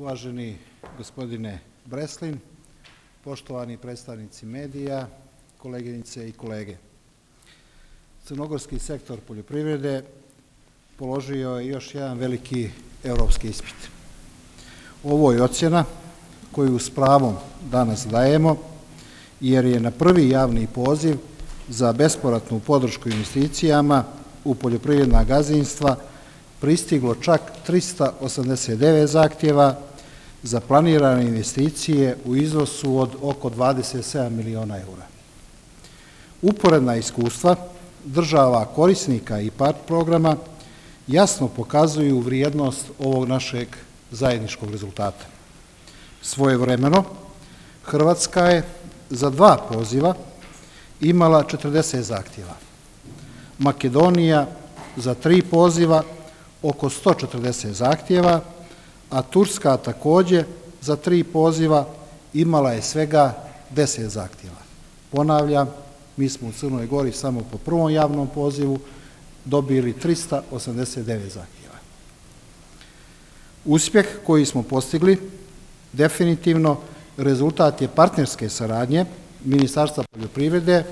Uvaženi gospodine Breslin, poštovani predstavnici medija, koleginice i kolege. Crnogorski sektor poljoprivrede položio je još jedan veliki evropski ispit. Ovo je ocjena koju s pravom danas dajemo, jer je na prvi javni poziv za besporatnu podršku investicijama u poljoprivredna gazinstva pristiglo čak 389 zahtjeva za planirane investicije u iznosu od oko 27 miliona eura. Uporedna iskustva država korisnika i part programa jasno pokazuju vrijednost ovog našeg zajedničkog rezultata. Svoje vremeno Hrvatska je za dva poziva imala 40 zahtjeva. Makedonija za tri poziva oko 140 zahtjeva, a Turska također za tri poziva imala je svega 10 zahtjeva. Ponavljam, mi smo u Crnoj Gori samo po prvom javnom pozivu dobili 389 zahtjeva. Uspjeh koji smo postigli, definitivno, rezultat je partnerske saradnje Ministarstva poljoprivrede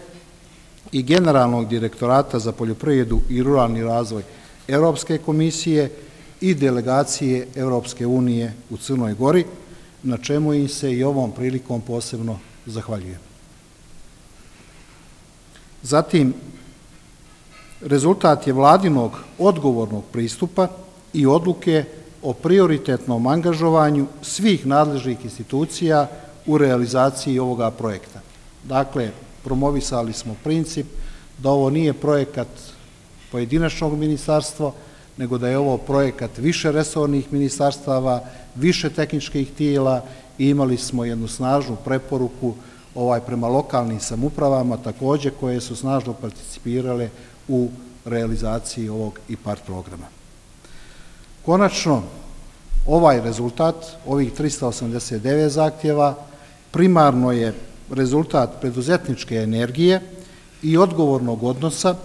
i Generalnog direktorata za poljoprivredu i ruralni razvoj Europske komisije i delegacije Europske unije u Crnoj Gori, na čemu im se i ovom prilikom posebno zahvaljujem. Zatim, rezultat je vladinog odgovornog pristupa i odluke o prioritetnom angažovanju svih nadležnih institucija u realizaciji ovoga projekta. Dakle, promovisali smo princip da ovo nije projekat pojedinačnog ministarstva, nego da je ovo projekat više resornih ministarstava, više tehničkih tijela i imali smo jednu snažnu preporuku ovaj prema lokalnim samupravama također koje su snažno participirale u realizaciji ovog IPART programa. Konačno, ovaj rezultat, ovih 389 zahtjeva, primarno je rezultat preduzetničke energije i odgovornog odnosa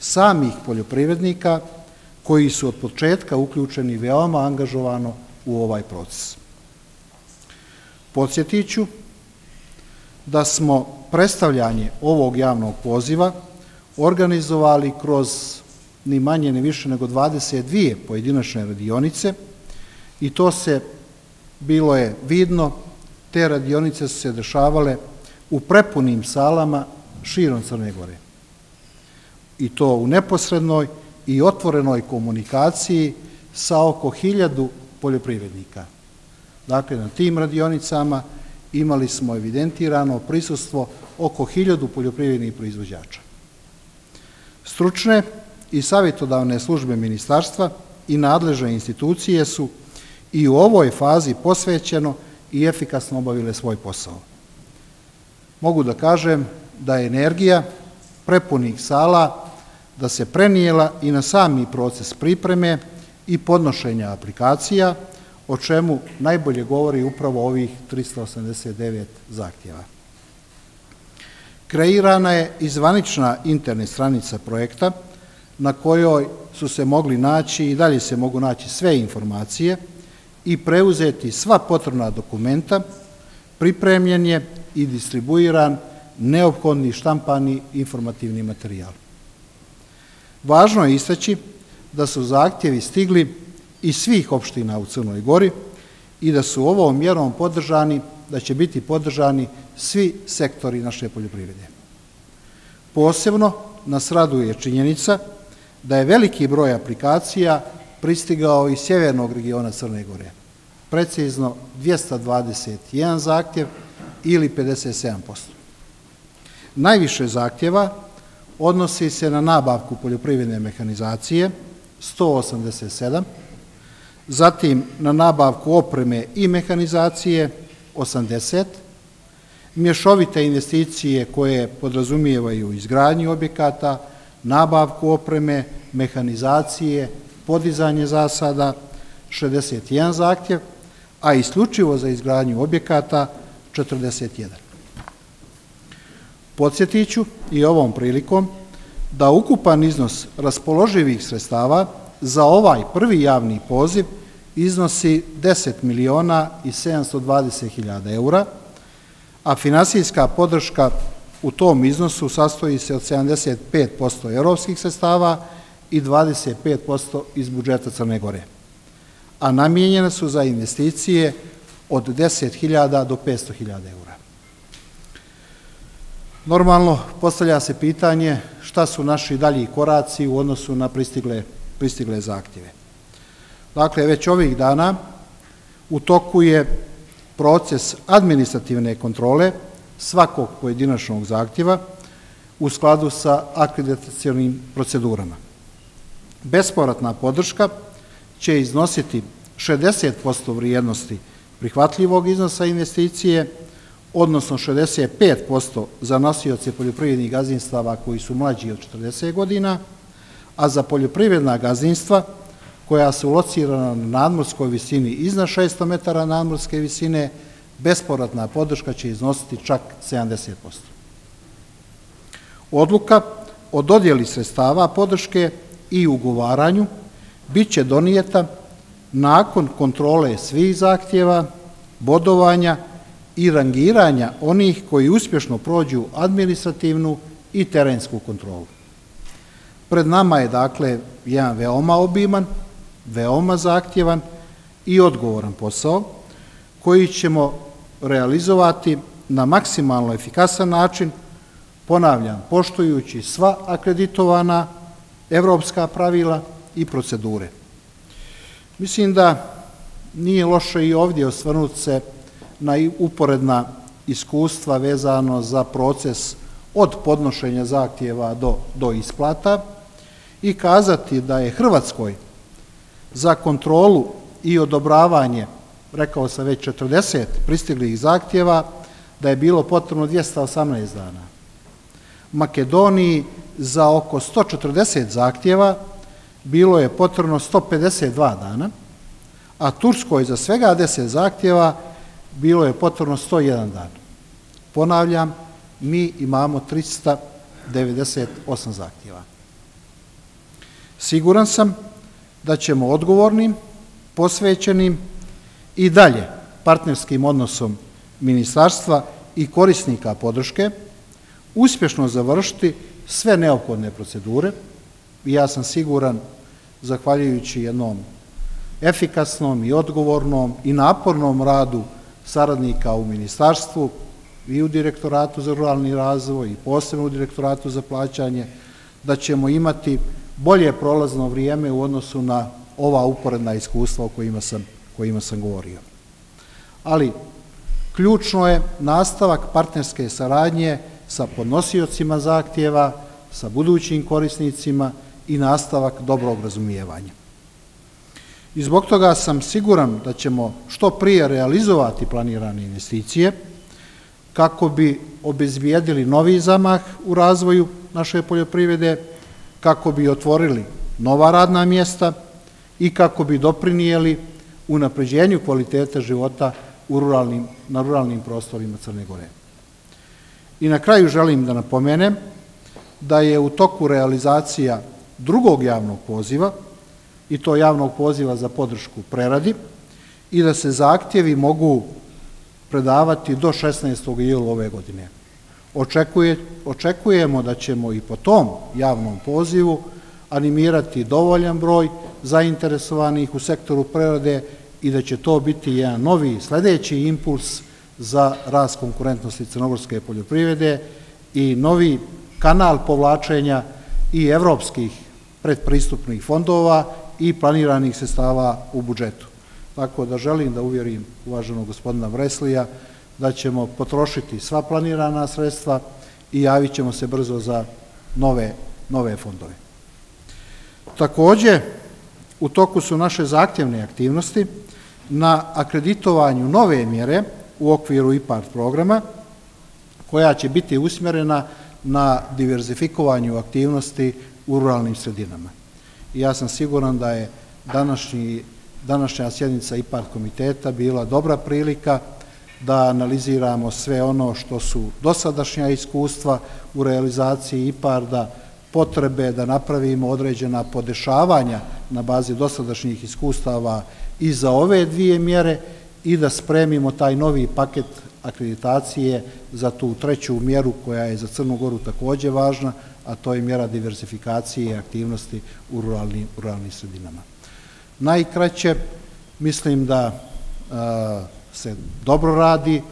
samih poljoprivrednika koji su od početka uključeni veoma angažovano u ovaj proces. Podsjetiću da smo predstavljanje ovog javnog poziva organizovali kroz ni manje ni više nego 22 pojedinačne radionice i to se bilo je vidno, te radionice su se dešavale u prepunim salama širom Crne Gore. I to u neposrednoj i otvorenoj komunikaciji sa oko hiljadu poljoprivrednika. Dakle, na tim radionicama imali smo evidentirano prisustvo oko hiljadu poljoprivrednih proizvođača. Stručne i savjetodavne službe ministarstva i nadležne institucije su i u ovoj fazi posvećeno i efikasno obavile svoj posao. Mogu da kažem da je energija prepunih sala da se prenijela i na sami proces pripreme i podnošenja aplikacija, o čemu najbolje govori upravo ovih 389 zahtjeva. Kreirana je izvanična internet stranica projekta na kojoj su se mogli naći i dalje se mogu naći sve informacije i preuzeti sva potrebna dokumenta, pripremljen je i distribuiran neophodni štampani informativni materijal. Važno je istaći da su zahtjevi stigli iz svih opština u Crnoj Gori i da su ovom mjerom podržani, da će biti podržani svi sektori naše poljoprivrede. Posebno nas raduje činjenica da je veliki broj aplikacija pristigao iz sjevernog regiona Crne Gore. Precizno 221 zahtjev ili 57%. Najviše zahtjeva odnosi se na nabavku poljoprivredne mehanizacije, 187, zatim na nabavku opreme i mehanizacije, 80, mješovite investicije koje podrazumijevaju izgradnju objekata, nabavku opreme, mehanizacije, podizanje zasada, 61 zahtjev, a isključivo za izgradnju objekata, 41. Podsjetiću i ovom prilikom da ukupan iznos raspoloživih sredstava za ovaj prvi javni poziv iznosi 10 miliona i 720 hiljada eura, a finansijska podrška u tom iznosu sastoji se od 75% europskih sredstava i 25% iz budžeta Crne Gore, a namijenjene su za investicije od 10.000 do 500.000 eura. Normalno, postavlja se pitanje šta su naši dalji koraci u odnosu na pristigle, pristigle zahtjeve. Dakle, već ovih dana u toku je proces administrativne kontrole svakog pojedinačnog zahtjeva u skladu sa akreditacijonim procedurama. Besporatna podrška će iznositi 60% vrijednosti prihvatljivog iznosa investicije, odnosno 65% za nosioce poljoprivrednih gazdinstava koji su mlađi od 40 godina, a za poljoprivredna gazdinstva koja su locirana na nadmorskoj visini iznad 600 metara nadmorske visine, besporatna podrška će iznositi čak 70%. Odluka o dodjeli sredstava podrške i ugovaranju bit će donijeta nakon kontrole svih zahtjeva, bodovanja i rangiranja onih koji uspješno prođu administrativnu i terensku kontrolu. Pred nama je dakle jedan veoma obiman, veoma zahtjevan i odgovoran posao koji ćemo realizovati na maksimalno efikasan način, ponavljam, poštujući sva akreditovana evropska pravila i procedure. Mislim da nije loše i ovdje osvrnuti se na uporedna iskustva vezano za proces od podnošenja zahtjeva do, do isplata i kazati da je Hrvatskoj za kontrolu i odobravanje, rekao sam već 40 pristiglih zahtjeva, da je bilo potrebno 218 dana. Makedoniji za oko 140 zahtjeva bilo je potrebno 152 dana, a Turskoj za svega 10 zahtjeva bilo je potrebno 101 dan. Ponavljam, mi imamo 398 zahtjeva. Siguran sam da ćemo odgovornim, posvećenim i dalje partnerskim odnosom ministarstva i korisnika podrške uspješno završiti sve neophodne procedure i ja sam siguran, zahvaljujući jednom efikasnom i odgovornom i napornom radu saradnika u ministarstvu i u direktoratu za ruralni razvoj i posebno u direktoratu za plaćanje, da ćemo imati bolje prolazno vrijeme u odnosu na ova uporedna iskustva o kojima sam, kojima sam govorio. Ali ključno je nastavak partnerske saradnje sa podnosiocima zahtjeva, sa budućim korisnicima i nastavak dobrog razumijevanja. I zbog toga sam siguran da ćemo što prije realizovati planirane investicije kako bi obezbijedili novi zamah u razvoju naše poljoprivrede, kako bi otvorili nova radna mjesta i kako bi doprinijeli u napređenju kvalitete života u ruralnim, na ruralnim prostorima Crne Gore. I na kraju želim da napomenem da je u toku realizacija drugog javnog poziva, i to javnog poziva za podršku preradi, i da se zahtjevi mogu predavati do 16. jula ove godine. Očekuje, očekujemo da ćemo i po tom javnom pozivu animirati dovoljan broj zainteresovanih u sektoru prerade i da će to biti jedan novi sljedeći impuls za rast konkurentnosti crnogorske poljoprivrede i novi kanal povlačenja i evropskih predpristupnih fondova i planiranih sestava u budžetu. Tako da želim da uvjerim uvaženog gospodina Vreslija da ćemo potrošiti sva planirana sredstva i javit ćemo se brzo za nove, nove fondove. Također, u toku su naše zahtjevne aktivnosti na akreditovanju nove mjere u okviru IPART programa, koja će biti usmjerena na diverzifikovanju aktivnosti u ruralnim sredinama. I ja sam siguran da je današnji, današnja sjednica IPART komiteta bila dobra prilika da analiziramo sve ono što su dosadašnja iskustva u realizaciji IPARD-a, potrebe da napravimo određena podešavanja na bazi dosadašnjih iskustava i za ove dvije mjere i da spremimo taj novi paket akreditacije za tu treću mjeru koja je za Crnu Goru također važna, a to je mjera diversifikacije i aktivnosti u ruralnim, ruralnim sredinama. Najkraće, mislim da e, se dobro radi,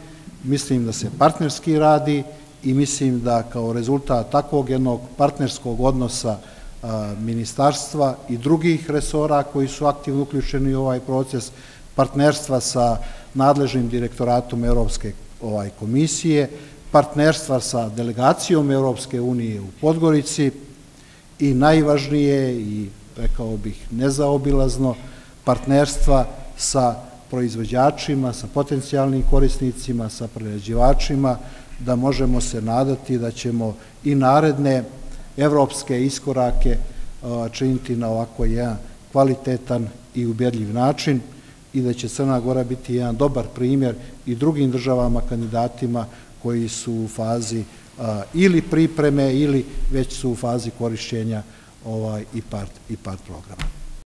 mislim da se partnerski radi i mislim da kao rezultat takvog jednog partnerskog odnosa e, ministarstva i drugih resora koji su aktivno uključeni u ovaj proces partnerstva sa nadležnim direktoratom Europske ovaj, komisije, partnerstva sa delegacijom Europske unije u Podgorici i najvažnije i rekao bih nezaobilazno partnerstva sa proizvođačima, sa potencijalnim korisnicima, sa prerađivačima, da možemo se nadati da ćemo i naredne evropske iskorake činiti na ovako jedan kvalitetan i ubjedljiv način i da će Crna Gora biti jedan dobar primjer i drugim državama, kandidatima koji su u fazi ili pripreme ili već su u fazi korišćenja ovaj, IPART, IPART programa.